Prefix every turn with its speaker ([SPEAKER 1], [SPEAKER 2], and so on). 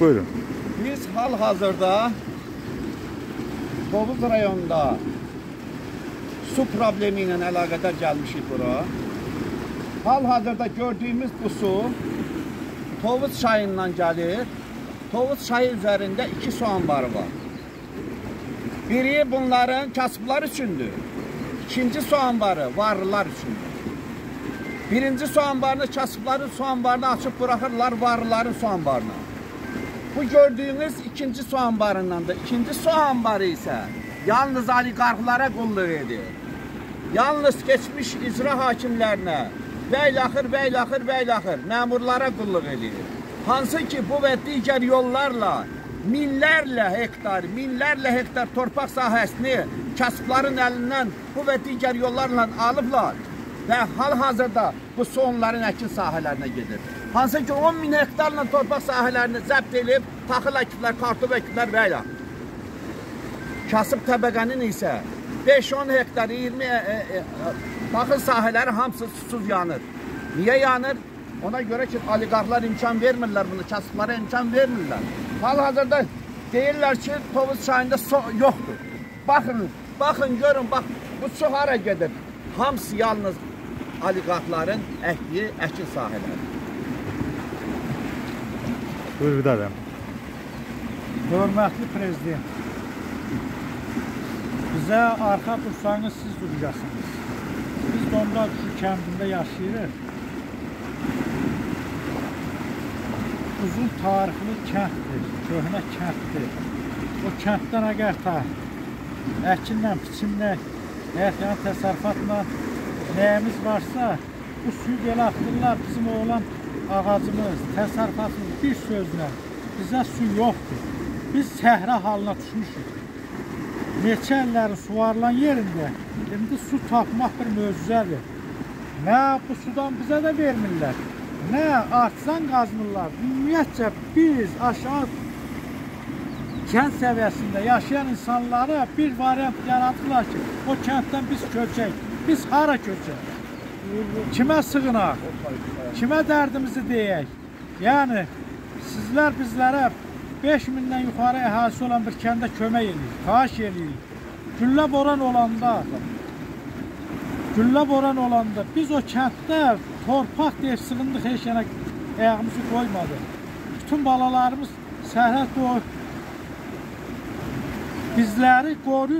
[SPEAKER 1] Buyurun.
[SPEAKER 2] Biz hal hazırda Tovuz rayonunda su problemiyle alakadar gelmişik bura. Hal hazırda gördüğümüz bu su Tovuz çayından gelir. Tovuz çayı üzerinde iki su ambarı var. Biri bunların kasıplar üçündür. İkinci su ambarı varlılar üçündür. Birinci su ambarını kasıpların su ambarını açıp bırakırlar varlıların su ambarını. Bu gördüyünüz ikinci su anbarındandır. İkinci su anbarı isə yalnız oliqarxlara qulluq edir. Yalnız keçmiş icra hakimlərinə, bəylaxır, bəylaxır, bəylaxır məmurlara qulluq edir. Hansı ki bu və digər yollarla minlərlə hektar, minlərlə hektar torpaq sahəsini kasıbların əlindən bu və digər yollarla alıblar və hal-hazırda bu su onların əkin sahələrinə gedir. Hansı ki 10 min hektarla torpaq sahələrini zəbt edib, taxıl əkiblər, kartof əkiblər və ilə. Kasıb təbəqənin isə 5-10 hektar, 20 e, e, e, taxıl sahələri hamısı susuz yanır. Niyə yanır? Ona görə ki, oliqarxlar imkan vermirlər bunu, kasıblara imkan vermirlər. Hal-hazırda deyirlər ki, Tovuz çayında su yoxdur. Baxın, baxın, görün, bax, bu su hara gedir? Hamısı yalnız oliqarxların əkdiyi əkin sahələri.
[SPEAKER 1] Buyur bir adam.
[SPEAKER 3] Hörmətli prezident, bizə arxa dursanız siz duracaqsınız. Biz Dondaquşu kəndində yaşayırıq. Uzun tarixli kənddir, köhnə kənddir. O kənddən əgər ta əkinlə, biçimlə, həyətyanı təsərrüfatla nəyimiz varsa, bu suyu belə atırlar bizim oğlan ağacımız, təsərrüfatımız bir sözlə bizə su yoxdur. Biz səhra halına düşmüşük. Neçə illərin suvarılan yerində indi su tapmaq bir möcüzədir. Nə bu sudan bizə də vermirlər, nə artsan qazmırlar. Ümumiyyətcə biz aşağı kənd səviyyəsində yaşayan insanlara bir variant yaradılar ki, o kənddən biz köçək. Biz hara köçək? Kimə sığınaq? Kimə dərdimizi deyək? Yəni sizlər bizlərə 5000-dən yuxarı əhalisi olan bir kəndə kömək eləyin, xahiş eləyin. Güllə boran olanda, güllə boran olanda biz o kənddə torpaq deyib sığındıq heç yana ayağımızı qoymadı. Bütün balalarımız sərhəd o bizləri qoruyur.